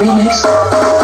remix.